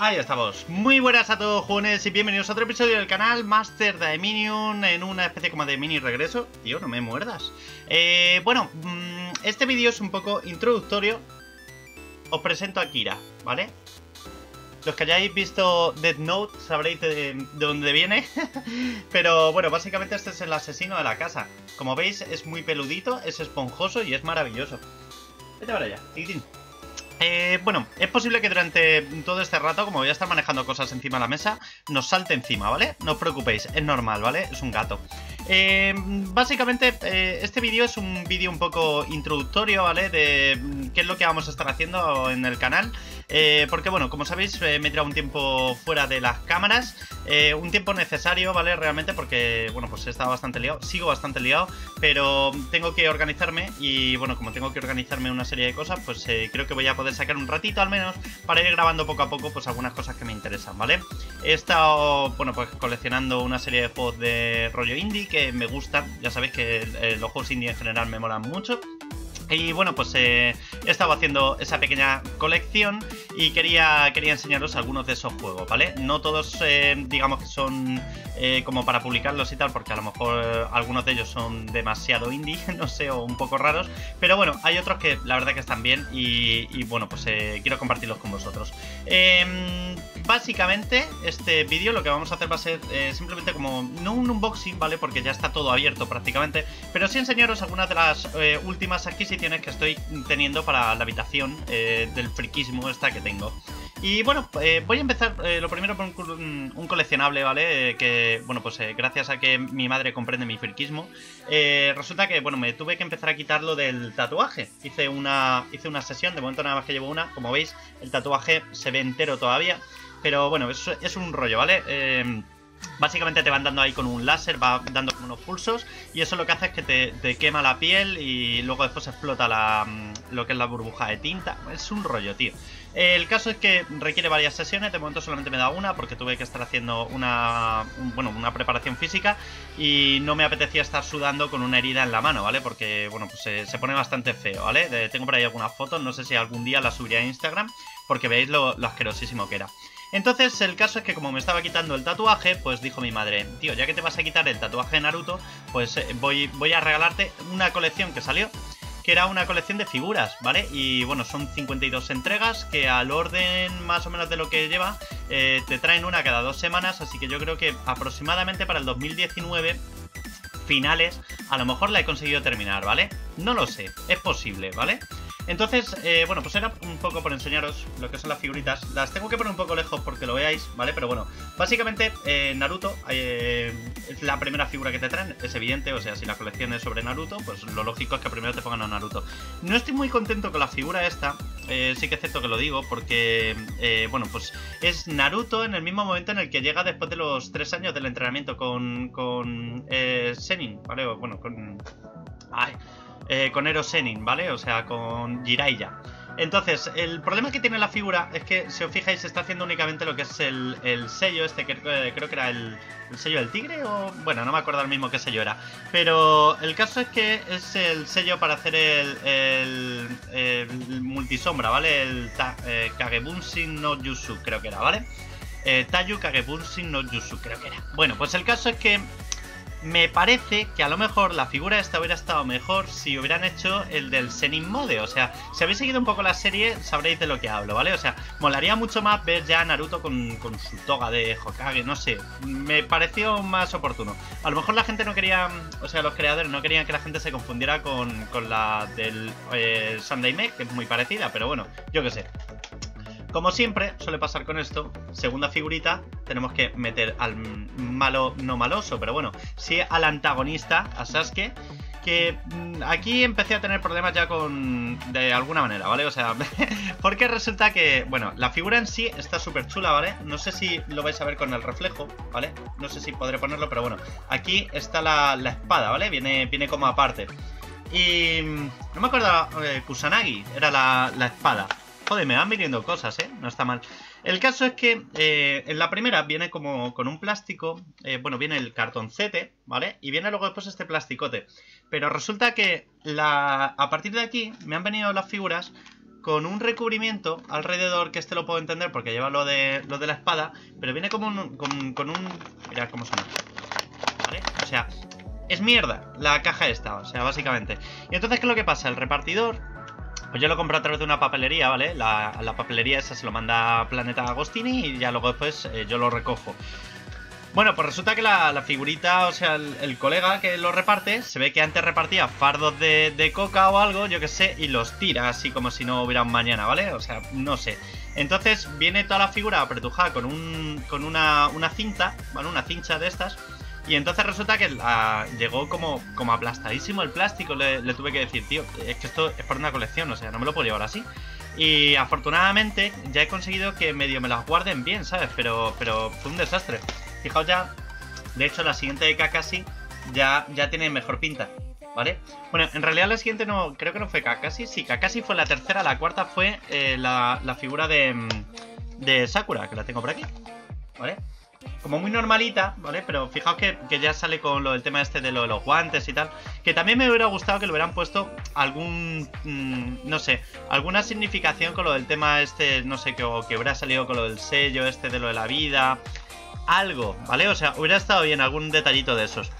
Ahí estamos. Muy buenas a todos, jóvenes, y bienvenidos a otro episodio del canal Master Minion en una especie como de mini regreso. Tío, no me muerdas. Eh, bueno, mm, este vídeo es un poco introductorio. Os presento a Kira, ¿vale? Los que hayáis visto Death Note sabréis de, dónde viene. Pero bueno, básicamente este es el asesino de la casa. Como veis, es muy peludito, es esponjoso y es maravilloso. Vete para allá, tiquitín. Eh, bueno, es posible que durante todo este rato, como voy a estar manejando cosas encima de la mesa, nos salte encima, ¿vale? No os preocupéis, es normal, ¿vale? Es un gato. Eh, básicamente, eh, este vídeo es un vídeo un poco introductorio, ¿vale? De mm, qué es lo que vamos a estar haciendo en el canal. Eh, porque bueno, como sabéis, me he tirado un tiempo fuera de las cámaras. un tiempo necesario, ¿vale? Realmente porque, bueno, pues he estado bastante liado. Sigo bastante liado, pero tengo que organizarme. Y bueno, como tengo que organizarme una serie de cosas, pues creo que voy a poder sacar un ratito al menos para ir grabando poco a poco, pues algunas cosas que me interesan, ¿vale? He estado, bueno, pues coleccionando una serie de juegos de rollo indie que me gustan. Ya sabéis que eh, los juegos indie en general me molan mucho. Y bueno, pues eh, he estado haciendo esa pequeña colección y quería, quería enseñaros algunos de esos juegos, ¿vale? No todos, eh, digamos que son como para publicarlos y tal, porque a lo mejor algunos de ellos son demasiado indie, no sé, o un poco raros. Pero bueno, hay otros que la verdad que están bien y, y bueno, pues quiero compartirlos con vosotros. Em, básicamente, este vídeo lo que vamos a hacer va a ser eh, simplemente como, no un unboxing, ¿vale? Porque ya está todo abierto prácticamente, pero sí enseñaros algunas de las eh, últimas adquisiciones que estoy teniendo para la habitación eh, del friquismo esta que tengo. Y bueno, voy a empezar lo primero por un, coleccionable, ¿vale? que, bueno, pues gracias a que mi madre comprende mi friquismo, resulta que, bueno, me tuve que empezar a quitarlo del tatuaje. Hice una, hice una sesión, de momento nada más que llevo una, como veis, el tatuaje se ve entero todavía. Pero bueno, es, es un rollo, ¿vale? Eh, básicamente te van dando ahí con un láser, va dando como unos pulsos y eso lo que hace es que te, quema la piel y luego después explota mm, lo que es la burbuja de tinta. Es un rollo, tío. El caso es que requiere varias sesiones, de momento solamente me da una porque tuve que estar haciendo una, bueno, una preparación física y no me apetecía estar sudando con una herida en la mano, ¿vale? Porque, bueno, pues se, pone bastante feo, ¿vale? tengo por ahí algunas fotos, no sé si algún día las subiré a Instagram porque veis lo asquerosísimo que era. Entonces el caso es que como me estaba quitando el tatuaje, pues dijo mi madre, tío, ya que te vas a quitar el tatuaje de Naruto, pues eh, voy, a regalarte una colección que salió, que era una colección de figuras, ¿vale? Y bueno, son 52 entregas que al orden más o menos de lo que lleva, eh, te traen una cada dos semanas, así que yo creo que aproximadamente para el 2019 finales, a lo mejor la he conseguido terminar, ¿vale? No lo sé, es posible, ¿vale? Entonces, eh, bueno, pues era un poco por enseñaros lo que son las figuritas. Las tengo que poner un poco lejos porque lo veáis, ¿vale? Pero bueno, básicamente eh, Naruto eh, es la primera figura que te traen, es evidente, o sea, si la colección es sobre Naruto, pues lo lógico es que primero te pongan a Naruto. No estoy muy contento con la figura esta, sí que es cierto que lo digo, porque, bueno, pues es Naruto en el mismo momento en el que llega después de los tres años del entrenamiento con, con Senin, ¿vale? Bueno, con... Ay, eh, con Ero Senin, ¿vale? O sea, con Jiraiya. Entonces, el problema que tiene la figura es que, si os fijáis, está haciendo únicamente lo que es el, sello este, que creo que era el, sello del tigre, o... Bueno, no me acuerdo al mismo qué sello era. Pero el caso es que es el sello para hacer el, el, multisombra, ¿vale? El eh, Kagebunshin no Yusu, creo que era, ¿vale? Eh, Tayu Kagebunshin no Yusu, creo que era. Bueno, pues el caso es que me parece que a lo mejor la figura esta hubiera estado mejor si hubieran hecho el del Senin Mode. O sea, si habéis seguido un poco la serie, sabréis de lo que hablo, ¿vale? O sea, molaría mucho más ver ya a Naruto con, su toga de Hokage, no sé. Me pareció más oportuno. A lo mejor la gente no quería, o sea, los creadores no querían que la gente se confundiera con, la del eh, Sunday Meg, que es muy parecida, pero bueno, yo qué sé. Como siempre suele pasar con esto, segunda figurita, tenemos que meter al malo, no maloso, pero bueno, sí al antagonista, a Sasuke, que mm, aquí empecé a tener problemas ya con... de alguna manera, ¿vale? O sea, porque resulta que, bueno, la figura en sí está súper chula, ¿vale? No sé si lo vais a ver con el reflejo, ¿vale? No sé si podré ponerlo, pero bueno, aquí está la, espada, ¿vale? Viene, viene como aparte. Y... Mm, no me acuerdo, eh, Kusanagi era la, la espada. Joder, me van viniendo cosas, ¿eh? No está mal. El caso es que eh, en la primera viene como con un plástico, eh, bueno, viene el cartoncete, ¿vale? Y viene luego después este plasticote. Pero resulta que la, a partir de aquí me han venido las figuras con un recubrimiento alrededor, que este lo puedo entender porque lleva lo de, lo de la espada, pero viene como un, con, con un... Mirad cómo suena. ¿Vale? O sea, es mierda la caja esta, o sea, básicamente. Y entonces, ¿qué es lo que pasa? El repartidor, pues yo lo compro a través de una papelería, ¿vale? La, la papelería esa se lo manda Planeta Agostini y ya luego después eh, yo lo recojo. Bueno, pues resulta que la, figurita, o sea, el, colega que lo reparte, se ve que antes repartía fardos de, de coca o algo, yo que sé, y los tira así como si no hubiera un mañana, ¿vale? O sea, no sé. Entonces viene toda la figura apretujada con, un, con una, una cinta, ¿vale? Una cincha de estas y entonces resulta que llegó como, como aplastadísimo el plástico. Le, tuve que decir, tío, es que esto es para una colección, o sea, no me lo puedo llevar así. Y afortunadamente ya he conseguido que medio me las guarden bien, ¿sabes? Pero, pero fue un desastre. Fijaos ya, de hecho la siguiente de Kakashi ya, ya tiene mejor pinta, ¿vale? Bueno, en realidad la siguiente no, creo que no fue Kakashi, sí, Kakashi fue la tercera, la cuarta fue eh, la, la, figura de, de Sakura, que la tengo por aquí, ¿vale? Como muy normalita, ¿vale? Pero fijaos que, ya sale con lo del tema este de, lo de los guantes y tal. Que también me hubiera gustado que le hubieran puesto algún, mm, no sé, alguna significación con lo del tema este, no sé, que, que hubiera salido con lo del sello este de lo de la vida. Algo, ¿vale? O sea, hubiera estado bien algún detallito de esos.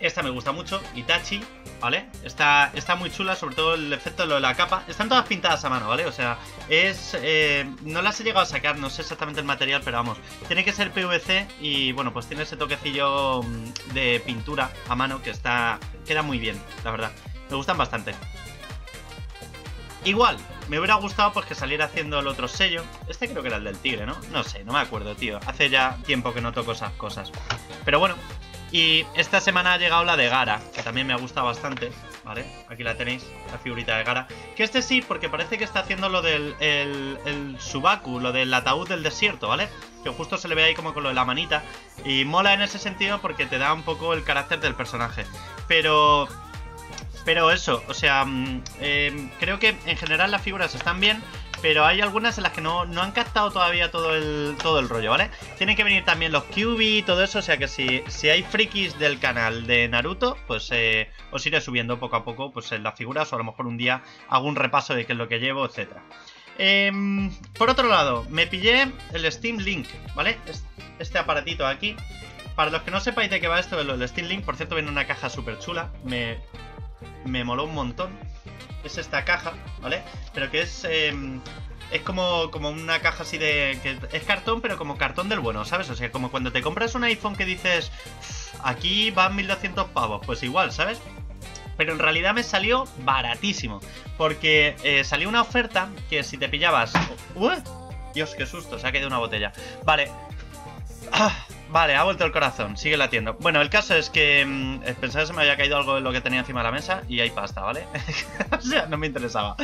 Esta me gusta mucho, Itachi, ¿vale? Está, está muy chula, sobre todo el efecto de lo de la capa. Están todas pintadas a mano, ¿vale? O sea, es... Eh, no las he llegado a sacar, no sé exactamente el material, pero vamos. Tiene que ser PVC y, bueno, pues tiene ese toquecillo mm, de pintura a mano que está... Queda muy bien, la verdad. Me gustan bastante. Igual, me hubiera gustado pues que saliera haciendo el otro sello. Este creo que era el del tigre, ¿no? No sé, no me acuerdo, tío. Hace ya tiempo que no toco esas cosas. Pero bueno, y esta semana ha llegado la de Gara, que también me ha gustado bastante, ¿vale? Aquí la tenéis, la figurita de Gara. Que este sí, porque parece que está haciendo lo del el, Subaku, lo del ataúd del desierto, ¿vale? Que justo se le ve ahí como con lo de la manita. Y mola en ese sentido porque te da un poco el carácter del personaje. Pero... Pero eso, o sea, mm, eh, creo que en general las figuras están bien, pero hay algunas en las que no, han captado todavía todo el, todo el rollo, ¿vale? Tienen que venir también los QB y todo eso, o sea que si, si hay frikis del canal de Naruto, pues eh, os iré subiendo poco a poco pues en las figuras o a lo mejor un día hago un repaso de qué es lo que llevo, etcétera. Em, por otro lado, me pillé el Steam Link, ¿vale? Este aparatito aquí. Para los que no sepáis de qué va esto, el Steam Link, por cierto, viene en una caja súper chula. Me, me moló un montón es esta caja, ¿vale? Pero que es... Em, es como, como una caja así de... que es cartón, pero como cartón del bueno, ¿sabes? O sea, como cuando te compras un iPhone que dices... Aquí van 1200 pavos, pues igual, ¿sabes? Pero en realidad me salió baratísimo. Porque eh, salió una oferta que si te pillabas... ¡Uh! Dios, qué susto, se ha caído una botella. Vale. Ah, Vale, ha vuelto el corazón, sigue latiendo. Bueno, el caso es que mmm, pensaba que se me había caído algo de lo que tenía encima de la mesa y hay pasta, ¿vale? o sea, no me interesaba.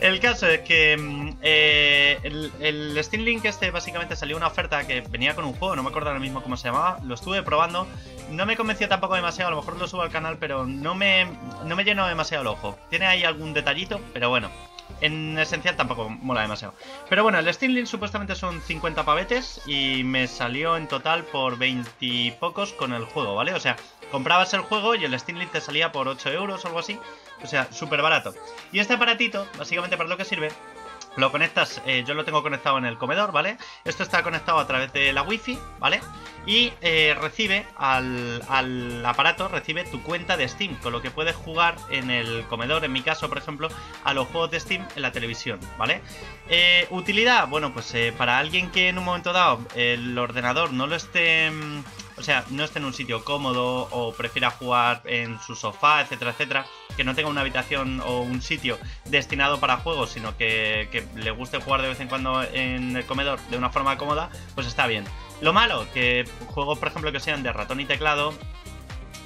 El caso es que mm, eh, el, Steam Link este básicamente salió una oferta que venía con un juego, no me acuerdo ahora mismo cómo se llamaba, lo estuve probando, no me convenció tampoco demasiado, a lo mejor lo subo al canal, pero no me, no me llenó demasiado el ojo. Tiene ahí algún detallito, pero bueno en esencial tampoco mola demasiado. Pero bueno, el Steam Link supuestamente son 50 pavetes y me salió en total por 20 pocos con el juego, ¿vale? O sea, comprabas el juego y el Steam Link te salía por 8 euros o algo así. O sea, súper barato. Y este aparatito, básicamente para lo que sirve, lo conectas, eh, yo lo tengo conectado en el comedor, ¿vale? Esto está conectado a través de la wifi, ¿vale? Y eh, recibe al, al, aparato, recibe tu cuenta de Steam, con lo que puedes jugar en el comedor, en mi caso, por ejemplo, a los juegos de Steam en la televisión, ¿vale? Eh, utilidad, bueno, pues para alguien que en un momento dado el ordenador no lo esté... Mm, o sea, no esté en un sitio cómodo o prefiera jugar en su sofá, etcétera, etcétera, que no tenga una habitación o un sitio destinado para juegos, sino que, le guste jugar de vez en cuando en el comedor de una forma cómoda, pues está bien. Lo malo, que juegos, por ejemplo, que sean de ratón y teclado,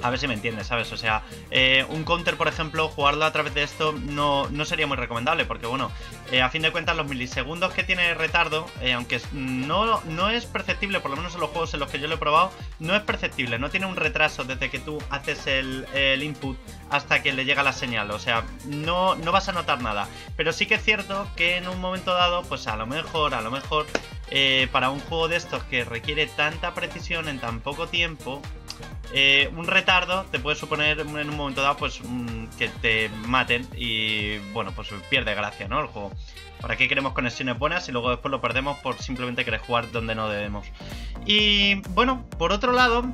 a ver si me entiendes, ¿sabes? O sea, eh, un counter, por ejemplo, jugarlo a través de esto no, no sería muy recomendable, porque bueno, eh, a fin de cuentas los milisegundos que tiene retardo, eh, aunque no, no es perceptible, por lo menos en los juegos en los que yo lo he probado, no es perceptible, no tiene un retraso desde que tú haces el, el input hasta que le llega la señal, o sea, no, no vas a notar nada. Pero sí que es cierto que en un momento dado, pues a lo mejor, a lo mejor, para un juego de estos que requiere tanta precisión en tan poco tiempo, eh, un retardo te puede suponer en un momento dado pues que te maten y bueno, pues pierde gracia, ¿no? El juego. ¿Para qué queremos conexiones buenas y luego después lo perdemos por simplemente querer jugar donde no debemos? Y bueno, por otro lado,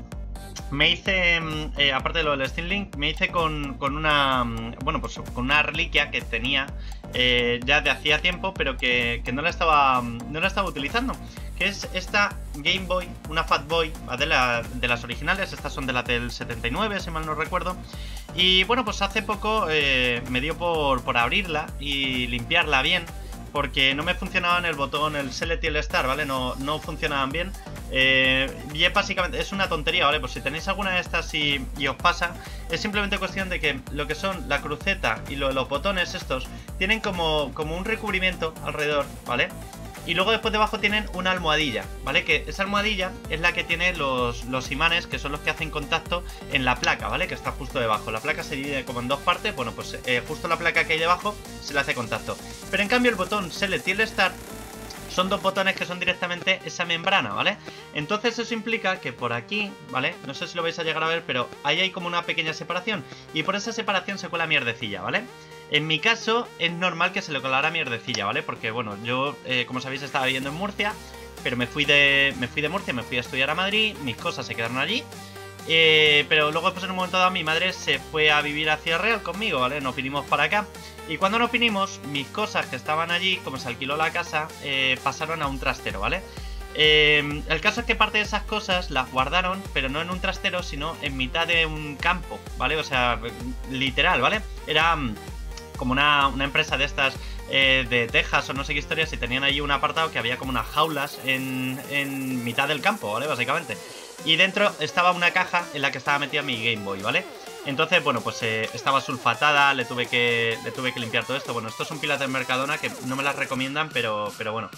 me hice, mm, eh, aparte de lo del Steam Link, me hice con, una, mm, bueno, pues con una reliquia que tenía eh, ya de hacía tiempo, pero que, no, la estaba, mm, no la estaba utilizando. Que es esta Game Boy, una Fat Boy, de, de las originales, estas son de la del 79, si mal no recuerdo. Y bueno, pues hace poco eh, me dio por, por abrirla y limpiarla bien porque no me funcionaban el botón, el Select y el Start, ¿vale? No, no funcionaban bien. Eh, y básicamente, es una tontería, ¿vale? Pues si tenéis alguna de estas y, os pasa, es simplemente cuestión de que lo que son la cruceta y los botones estos tienen como, como un recubrimiento alrededor, ¿vale? Y luego después debajo tienen una almohadilla, ¿vale? Que esa almohadilla es la que tiene los, los, imanes, que son los que hacen contacto en la placa, ¿vale? Que está justo debajo. La placa se divide como en dos partes, bueno, pues eh, justo la placa que hay debajo se le hace contacto. Pero en cambio el botón Select y el Start son dos botones que son directamente esa membrana, ¿vale? Entonces eso implica que por aquí, ¿vale? No sé si lo vais a llegar a ver, pero ahí hay como una pequeña separación. Y por esa separación se cuela mierdecilla, ¿vale? En mi caso, es normal que se le colara mierdecilla, ¿vale? Porque, bueno, yo, eh, como sabéis, estaba viviendo en Murcia, pero me fui, de, me fui de Murcia, me fui a estudiar a Madrid, mis cosas se quedaron allí. Eh, pero luego, pues en un momento dado, mi madre se fue a vivir a Ciudad Real conmigo, ¿vale? Nos vinimos para acá. Y cuando nos vinimos, mis cosas que estaban allí, como se alquiló la casa, eh, pasaron a un trastero, ¿vale? el caso es que parte de esas cosas las guardaron, pero no en un trastero, sino en mitad de un campo, ¿vale? O sea, literal, ¿vale? Era mm, como una, empresa de estas eh, de Texas o no sé qué historias y tenían ahí un apartado que había como unas jaulas en, en mitad del campo, ¿vale? Básicamente. Y dentro estaba una caja en la que estaba metida mi Game Boy, ¿vale? Entonces, bueno, pues eh, estaba sulfatada, le tuve, que, le tuve que limpiar todo esto. Bueno, estos son pilas de Mercadona que no me las recomiendan, pero, pero bueno.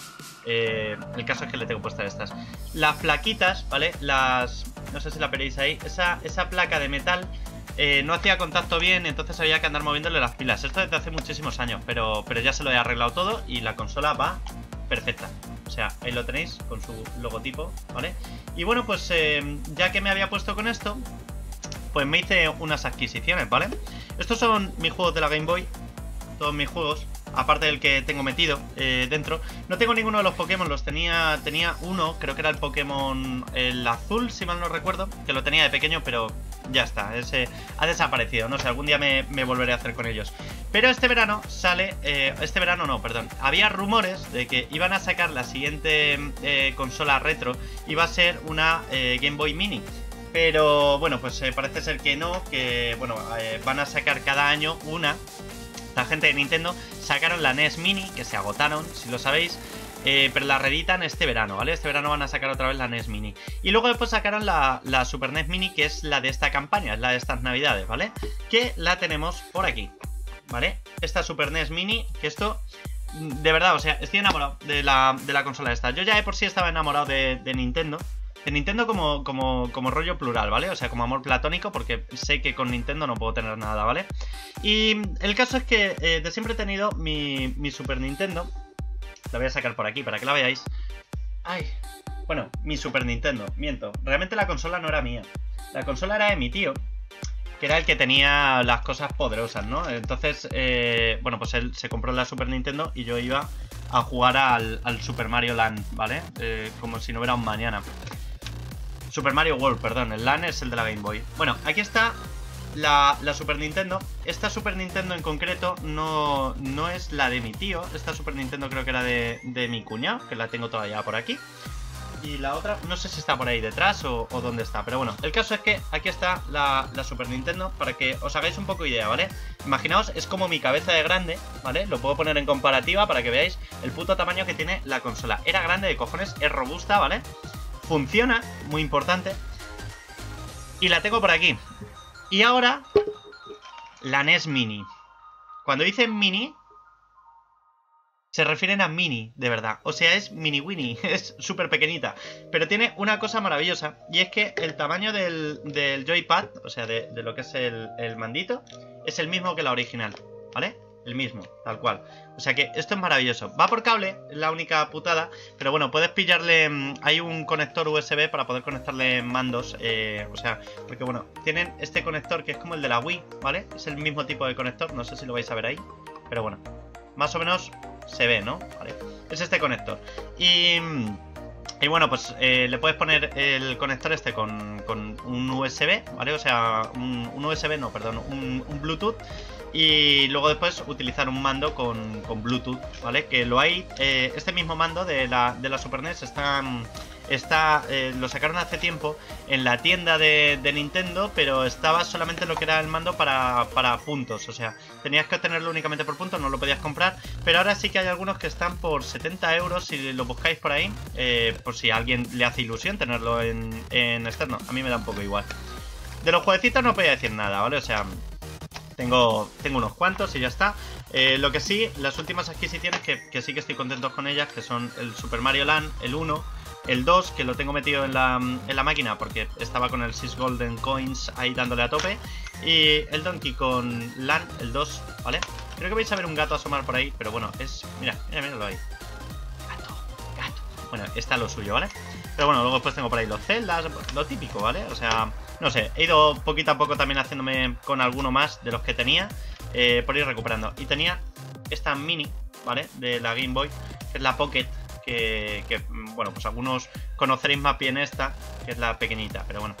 Eh, el caso es que le tengo puestas estas. Las plaquitas, ¿vale? Las... No sé si la veréis ahí. Esa, esa placa de metal eh, no hacía contacto bien, entonces había que andar moviéndole las pilas. Esto desde hace muchísimos años, pero, pero ya se lo he arreglado todo y la consola va perfecta. O sea, ahí lo tenéis con su logotipo, ¿vale? Y bueno, pues eh, ya que me había puesto con esto, pues me hice unas adquisiciones, ¿vale? Estos son mis juegos de la Game Boy, todos mis juegos aparte del que tengo metido eh, dentro. No tengo ninguno de los Pokémon, los tenía, tenía uno, creo que era el Pokémon el azul, si mal no recuerdo, que lo tenía de pequeño, pero ya está, ese ha desaparecido, no sé, algún día me, volveré a hacer con ellos. Pero este verano sale, eh, este verano no, perdón, había rumores de que iban a sacar la siguiente eh, consola retro, iba a ser una Game Boy Mini. Pero bueno, pues parece ser que no, que bueno, van a sacar cada año una la gente de Nintendo sacaron la NES Mini, que se agotaron, si lo sabéis. Eh, pero la reeditan este verano, ¿vale? Este verano van a sacar otra vez la NES Mini. Y luego después sacaron la, Super NES Mini, que es la de esta campaña, es la de estas navidades, ¿vale? Que la tenemos por aquí, ¿vale? Esta Super NES Mini, que esto... De verdad, o sea, estoy enamorado de la, de la consola esta. Yo ya de por sí estaba enamorado de, Nintendo. De Nintendo como, como, rollo plural, ¿vale? O sea, como amor platónico, porque sé que con Nintendo no puedo tener nada, ¿vale? Y el caso es que eh, de siempre he tenido mi, mi Super Nintendo. La voy a sacar por aquí para que la veáis. ¡Ay! Bueno, mi Super Nintendo, miento. Realmente la consola no era mía. La consola era de mi tío, que era el que tenía las cosas poderosas, ¿no? Entonces, eh, bueno, pues él se compró la Super Nintendo y yo iba a jugar al, Super Mario Land, ¿vale? Eh, como si no hubiera un mañana. Super Mario World, perdón, el LAN es el de la Game Boy. Bueno, aquí está la, Super Nintendo. Esta Super Nintendo en concreto no, no es la de mi tío. Esta Super Nintendo creo que era de, mi cuñado, que la tengo todavía por aquí. Y la otra, no sé si está por ahí detrás o, dónde está. Pero bueno, el caso es que aquí está la, la, Super Nintendo para que os hagáis un poco idea, ¿vale? Imaginaos, es como mi cabeza de grande, ¿vale? Lo puedo poner en comparativa para que veáis el puto tamaño que tiene la consola. Era grande de cojones, es robusta, ¿vale? Funciona, muy importante. Y la tengo por aquí. Y ahora, la NES Mini. Cuando dicen mini, se refieren a mini, de verdad. O sea, es mini winnie, es súper pequeñita. Pero tiene una cosa maravillosa, y es que el tamaño del, del joypad, o sea, de, lo que es el, el mandito, es el mismo que la original, ¿vale? El mismo, tal cual. O sea que esto es maravilloso. Va por cable, es la única putada, pero bueno, puedes pillarle... Mm, hay un conector USB para poder conectarle mandos, eh, o sea, porque bueno, tienen este conector que es como el de la Wii, ¿vale? Es el mismo tipo de conector, no sé si lo vais a ver ahí, pero bueno, más o menos se ve, ¿no? Vale, es este conector. Y... Mm, y bueno, pues eh, le puedes poner el conector este con, un USB, ¿vale? O sea, un, USB, no, perdón, un, Bluetooth. Y luego después utilizar un mando con, Bluetooth, ¿vale? Que lo hay, eh, este mismo mando de la, de la Super NES está está eh, lo sacaron hace tiempo en la tienda de, Nintendo, pero estaba solamente lo que era el mando para, puntos. O sea, tenías que tenerlo únicamente por puntos, no lo podías comprar. Pero ahora sí que hay algunos que están por 70 euros si lo buscáis por ahí. Eh, por si a alguien le hace ilusión tenerlo en, externo. A mí me da un poco igual. De los jueguecitos no podía decir nada, ¿vale? O sea, tengo, tengo unos cuantos y ya está. Eh, lo que sí, las últimas adquisiciones que, sí que estoy contento con ellas, que son el Super Mario Land, el 1, el 2, que lo tengo metido en la, en la máquina porque estaba con el 6 Golden Coins ahí dándole a tope. Y el Donkey con LAN, el 2, ¿vale? Creo que vais a ver un gato asomar por ahí, pero bueno, es... Mira, mira, míralo ahí. Bueno, está lo suyo, ¿vale? Pero bueno, luego después tengo por ahí los celdas, lo típico, ¿vale? O sea, no sé, he ido poquito a poco también haciéndome con alguno más de los que tenía eh, por ir recuperando. Y tenía esta mini, ¿vale? De la Game Boy, que es la Pocket, que, bueno, pues algunos conoceréis más bien esta, que es la pequeñita, pero bueno.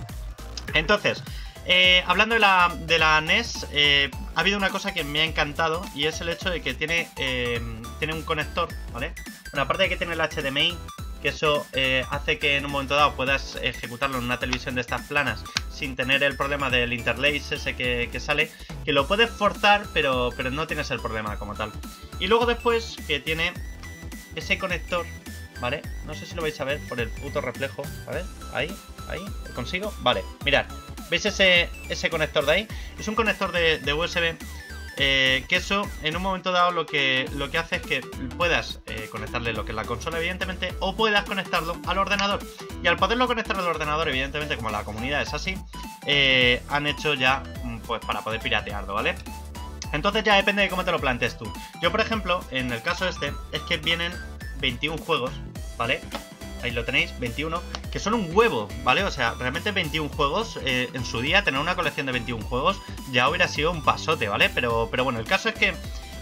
Entonces, eh, hablando de la, de la NES, eh, ha habido una cosa que me ha encantado y es el hecho de que tiene, eh, tiene un conector, ¿vale? Bueno, aparte de que tiene el HDMI, que eso hace que en un momento dado puedas ejecutarlo en una televisión de estas planas sin tener el problema del interlace ese que, que, sale, que lo puedes forzar, pero, pero no tienes el problema como tal. Y luego después que tiene ese conector, ¿vale? No sé si lo vais a ver por el puto reflejo. Ver, ahí, ahí, ¿lo consigo? Vale, mirad, ¿veis ese, ese conector de ahí? Es un conector de, USB eh, que eso en un momento dado lo que, lo que hace es que puedas eh, conectarle lo que es la consola evidentemente o puedas conectarlo al ordenador y al poderlo conectar al ordenador evidentemente como la comunidad es así eh, han hecho ya mm, pues para poder piratearlo ¿vale? Entonces ya depende de cómo te lo plantees tú. Yo, por ejemplo, en el caso este, es que vienen 21 juegos, ¿vale? Ahí lo tenéis, 21, son un huevo, ¿vale? O sea, realmente 21 juegos, eh, en su día tener una colección de 21 juegos ya hubiera sido un pasote, ¿vale? Pero, pero bueno, el caso es que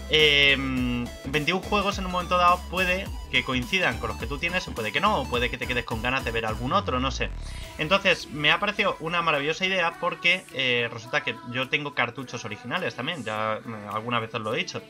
21 em, juegos en un momento dado puede que coincidan con los que tú tienes o puede que no, o puede que te quedes con ganas de ver algún otro, no sé. Entonces, me ha parecido una maravillosa idea porque eh, resulta que yo tengo cartuchos originales también, ya eh, alguna vez os lo he dicho.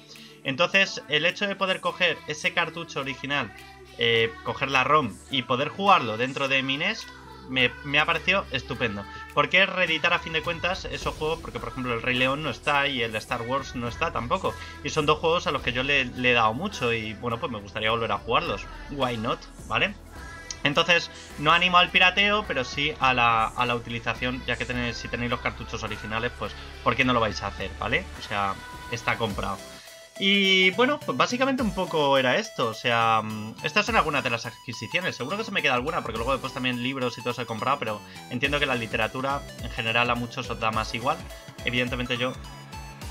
Entonces, el hecho de poder coger ese cartucho original, eh, coger la ROM y poder jugarlo dentro de mi NES, me, ha parecido estupendo. ¿Por qué reeditar a fin de cuentas esos juegos? Porque por ejemplo el Rey León no está y el Star Wars no está tampoco. Y son dos juegos a los que yo le, he dado mucho y bueno, pues me gustaría volver a jugarlos. Why not? ¿Vale? Entonces, no animo al pirateo, pero sí a la, a la utilización, ya que tenéis, si tenéis los cartuchos originales, pues ¿por qué no lo vais a hacer? ¿Vale? O sea, está comprado. Y bueno, pues básicamente un poco era esto. O sea, mm, estas son algunas de las adquisiciones. Seguro que se me queda alguna, porque luego después también libros y todo se he comprado, pero entiendo que la literatura en general a muchos os da más igual. Evidentemente yo,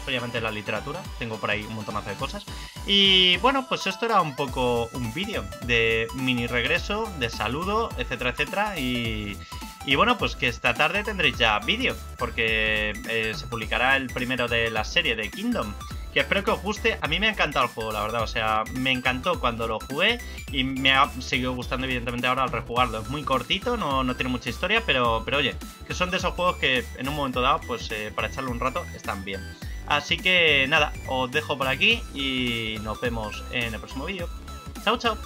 obviamente la literatura, tengo por ahí un montón de cosas. Y bueno, pues esto era un poco un vídeo de mini regreso, de saludo, etcétera, etcétera. Y, y bueno, pues que esta tarde tendréis ya vídeo, porque eh, se publicará el primero de la serie de Kingdom que espero que os guste. A mí me ha encantado el juego, la verdad. O sea, me encantó cuando lo jugué y me ha seguido gustando, evidentemente, ahora al rejugarlo. Es muy cortito, no, no tiene mucha historia, pero, pero oye, que son de esos juegos que en un momento dado, pues eh, para echarle un rato, están bien. Así que nada, os dejo por aquí y nos vemos en el próximo vídeo. Chao, chao.